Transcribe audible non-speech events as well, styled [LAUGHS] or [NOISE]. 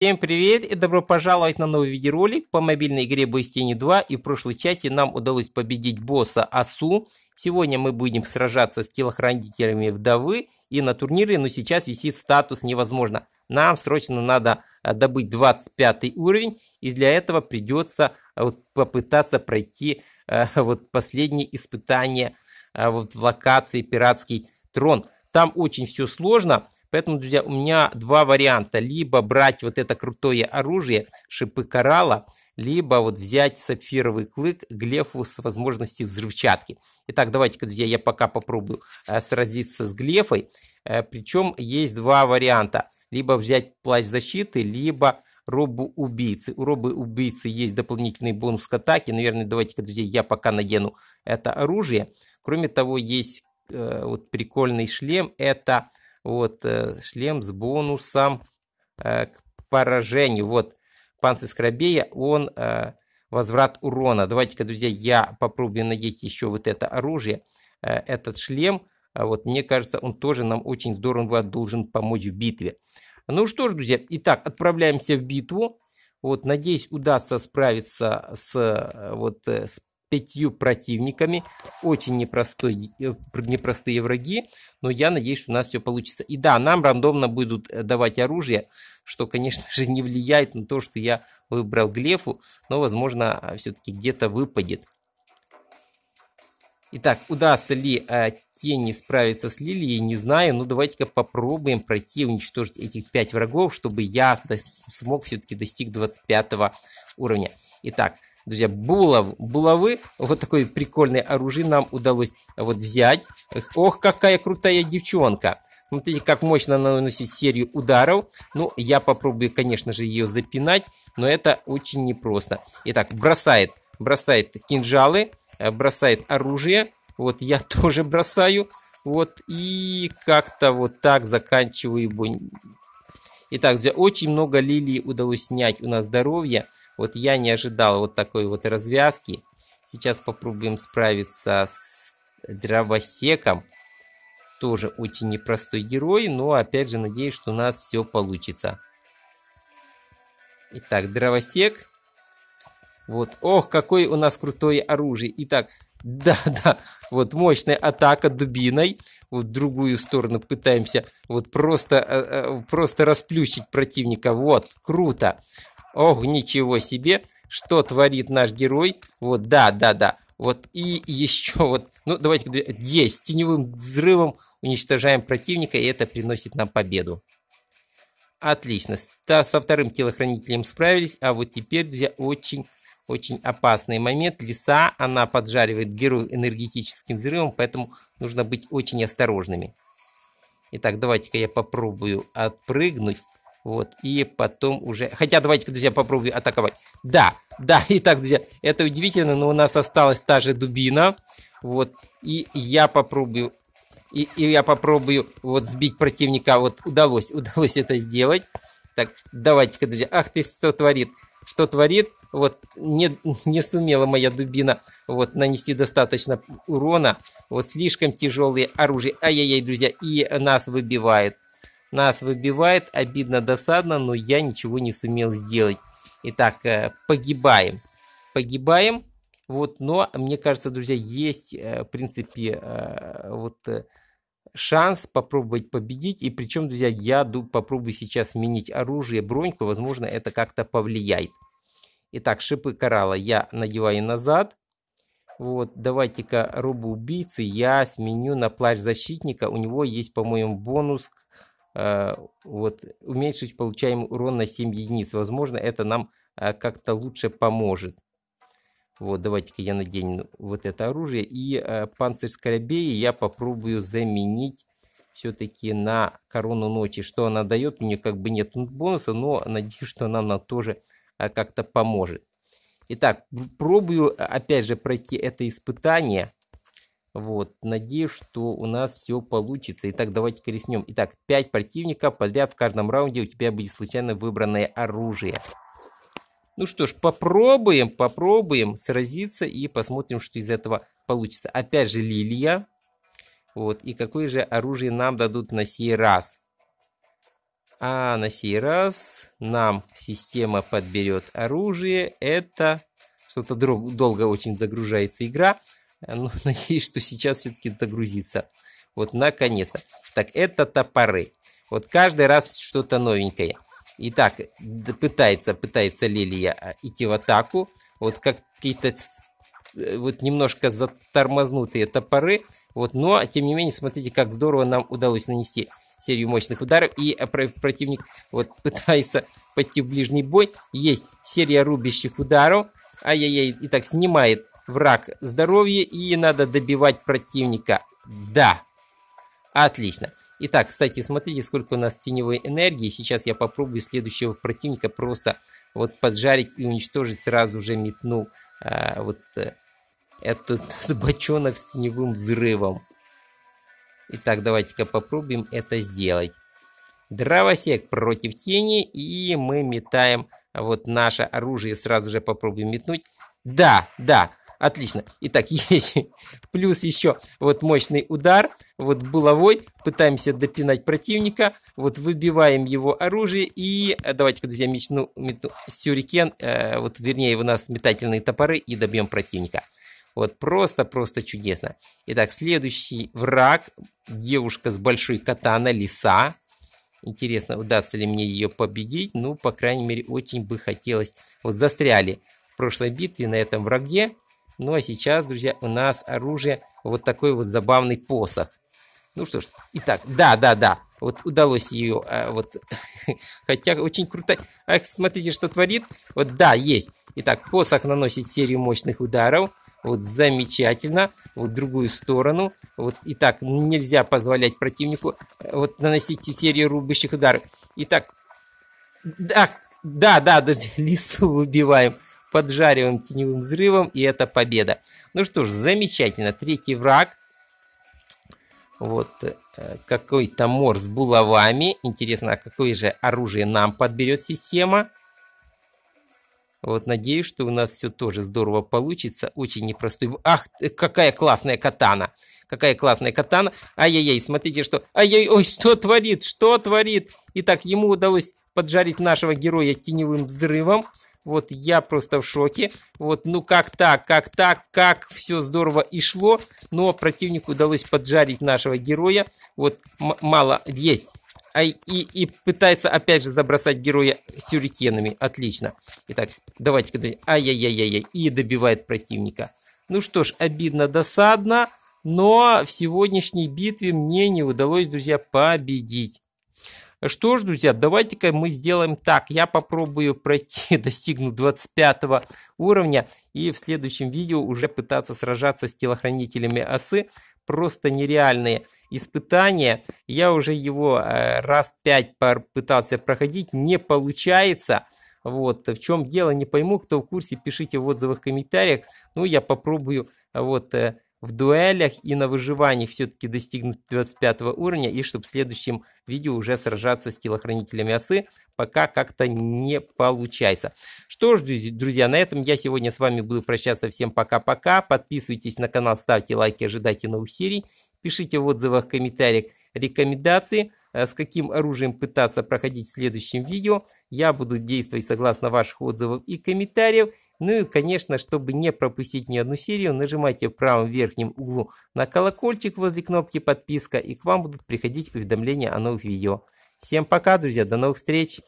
Всем привет и добро пожаловать на новый видеоролик по мобильной игре Boys Тени 2 и в прошлой части нам удалось победить босса Асу. Сегодня мы будем сражаться с телохранителями вдовы и на турнире, но сейчас висит статус невозможно. Нам срочно надо э, добыть 25 уровень и для этого придется э, вот, попытаться пройти э, [LAUGHS] вот последнее испытание э, вот, в локации пиратский трон. Там очень все сложно, Поэтому, друзья, у меня два варианта. Либо брать вот это крутое оружие, шипы коралла, либо вот взять сапфировый клык глефу с возможностью взрывчатки. Итак, давайте-ка, друзья, я пока попробую э, сразиться с глефой. Э, причем есть два варианта. Либо взять плащ защиты, либо робу убийцы. У робы убийцы есть дополнительный бонус к атаке. Наверное, давайте-ка, друзья, я пока надену это оружие. Кроме того, есть э, вот прикольный шлем. Это вот, э, шлем с бонусом э, к поражению. Вот, панцирь Скрабея, он э, возврат урона. Давайте-ка, друзья, я попробую надеть еще вот это оружие, этот шлем. А вот, мне кажется, он тоже нам очень здорово должен помочь в битве. Ну что ж, друзья, итак, отправляемся в битву. Вот, надеюсь, удастся справиться с, вот, с пятью противниками. Очень непростой, э, непростые враги, но я надеюсь, что у нас все получится. И да, нам рандомно будут э, давать оружие, что, конечно же, не влияет на то, что я выбрал Глефу, но, возможно, все-таки где-то выпадет. Итак, удастся ли э, Кенни справиться с Лилией, не знаю. Ну, давайте-ка попробуем пройти, уничтожить этих пять врагов, чтобы я смог все-таки достиг 25 уровня. Итак, друзья, булав, булавы, вот такое прикольное оружие нам удалось вот взять. Ох, какая крутая девчонка. Смотрите, как мощно она наносит серию ударов. Ну, я попробую, конечно же, ее запинать, но это очень непросто. Итак, бросает, бросает кинжалы, э, бросает оружие. Вот я [LAUGHS] тоже бросаю. Вот, и как-то вот так заканчиваю. Итак, друзья, очень много лилий удалось снять у нас здоровья. Вот я не ожидал вот такой вот развязки. Сейчас попробуем справиться с дровосеком. Тоже очень непростой герой, но опять же надеюсь, что у нас все получится. Итак, дровосек. Вот, ох, какое у нас крутое оружие. Итак, [LAUGHS] да, да, вот мощная атака дубиной. Вот в другую сторону пытаемся вот просто, э, э, просто расплющить противника. Вот, круто. Ох, ничего себе, что творит наш герой. Вот, да, да, да. Вот и еще вот, ну давайте, есть, теневым взрывом уничтожаем противника, и это приносит нам победу. Отлично, со вторым телохранителем справились, а вот теперь, друзья, очень, очень опасный момент. Лиса, она поджаривает герою энергетическим взрывом, поэтому нужно быть очень осторожными. Итак, давайте-ка я попробую отпрыгнуть. Вот, и потом уже... Хотя давайте, друзья, попробую атаковать. Да, да, [LAUGHS] итак, друзья, это удивительно, но у нас осталась та же дубина. Вот, и я попробую... И, и я попробую вот сбить противника. Вот удалось, [LAUGHS] удалось это сделать. Так, давайте-ка, друзья. Ах ты, что творит? Что творит? Вот не, не сумела моя дубина вот нанести достаточно урона. Вот слишком тяжелые оружие. Ай-яй-яй, друзья, и нас выбивает. Нас выбивает, обидно, досадно, но я ничего не сумел сделать. Итак, э, погибаем. Погибаем. Вот, но мне кажется, друзья, есть, э, в принципе, э, вот шанс попробовать победить. И причем, друзья, я попробую сейчас сменить оружие, броньку. Возможно, это как-то повлияет. Итак, шипы коралла я надеваю назад. Вот, давайте-ка робу убийцы я сменю на плащ защитника. У него есть, по-моему, бонус вот, уменьшить получаемый урон на 7 единиц. Возможно, это нам э, как-то лучше поможет. Вот, давайте-ка я надену вот это оружие. И э, панцирь скоробея я попробую заменить все-таки на корону ночи. Что она дает? У нее как бы нет бонуса, но надеюсь, что она нам тоже э, как-то поможет. Итак, пробую опять же пройти это испытание. Вот, надеюсь, что у нас все получится. Итак, давайте кориснем. Итак, 5 противников подряд в каждом раунде у тебя будет случайно выбранное оружие. Ну что ж, попробуем, попробуем сразиться и посмотрим, что из этого получится. Опять же, лилия. Вот, и какое же оружие нам дадут на сей раз. А на сей раз нам система подберет оружие. Это что-то долго очень загружается игра. Ну, [LAUGHS] надеюсь, что сейчас все-таки догрузится. Вот, наконец-то. Так, это топоры. Вот каждый раз что-то новенькое. Итак, пытается, пытается Лилия а, идти в атаку. Вот какие-то э, вот немножко затормознутые топоры. Вот, но, тем не менее, смотрите, как здорово нам удалось нанести серию мощных ударов. И э, противник вот [LAUGHS] пытается пойти в ближний бой. Есть серия рубящих ударов. Ай-яй-яй. Итак, снимает враг здоровье. И надо добивать противника. Да. Отлично. Итак, кстати, смотрите, сколько у нас теневой энергии. Сейчас я попробую следующего противника просто вот поджарить и уничтожить. Сразу же метну а, вот а, этот [LAUGHS] бочонок с теневым взрывом. Итак, давайте-ка попробуем это сделать. Дровосек против тени, и мы метаем вот наше оружие. Сразу же попробуем метнуть. Да, да, Отлично. Итак, [LAUGHS] есть плюс еще вот мощный удар. Вот булавой пытаемся допинать противника. Вот выбиваем его оружие. И э, давайте-ка, друзья, мечну, метну сюрикен. Э, вот вернее у нас метательные топоры. И добьем противника. Вот просто-просто чудесно. Итак, следующий враг. Девушка с большой катана, лиса. Интересно, удастся ли мне ее победить. Ну, по крайней мере, очень бы хотелось. Вот застряли в прошлой битве на этом враге. Ну а сейчас, друзья, у нас оружие вот такой вот забавный посох. Ну что ж, итак, да, да, да, вот удалось ее, а, вот, [LAUGHS] хотя очень круто. Ах, смотрите, что творит. Вот, да, есть. Итак, посох наносит серию мощных ударов. Вот, замечательно. Вот, другую сторону. Вот, итак, нельзя позволять противнику э, вот наносить серию рубящих ударов. Итак, да, да, да, [LAUGHS] друзья, лису убиваем поджариваем теневым взрывом, и это победа. Ну что ж, замечательно. Третий враг. Вот э, какой-то мор с булавами. Интересно, а какое же оружие нам подберет система? Вот, надеюсь, что у нас все тоже здорово получится. Очень непростой. Ах, какая классная катана. Какая классная катана. Ай-яй-яй, смотрите, что... Ай-яй, ой, что творит, что творит. Итак, ему удалось поджарить нашего героя теневым взрывом. Вот я просто в шоке. Вот, ну как так, как так, как все здорово и шло. Но противнику удалось поджарить нашего героя. Вот мало есть. А, и, и пытается опять же забросать героя сюрикенами. Отлично. Итак, давайте-ка... Ай-яй-яй-яй. И добивает противника. Ну что ж, обидно, досадно. Но в сегодняшней битве мне не удалось, друзья, победить. Что ж, друзья, давайте-ка мы сделаем так. Я попробую пройти, [LAUGHS] достигну 25 уровня и в следующем видео уже пытаться сражаться с телохранителями осы. Просто нереальные испытания. Я уже его э, раз пять пытался проходить, не получается. Вот, в чем дело, не пойму, кто в курсе, пишите в отзывах, комментариях. Ну, я попробую вот э, в дуэлях и на выживании все-таки достигнуть 25 уровня, и чтобы в следующем видео уже сражаться с телохранителями осы, пока как-то не получается. Что ж, друзья, на этом я сегодня с вами буду прощаться. Всем пока-пока. Подписывайтесь на канал, ставьте лайки, ожидайте новых серий. Пишите в отзывах, комментариях рекомендации, э, с каким оружием пытаться проходить в следующем видео. Я буду действовать согласно ваших отзывов и комментариев. Ну и, конечно, чтобы не пропустить ни одну серию, нажимайте в правом верхнем углу на колокольчик возле кнопки подписка, и к вам будут приходить уведомления о новых видео. Всем пока, друзья, до новых встреч!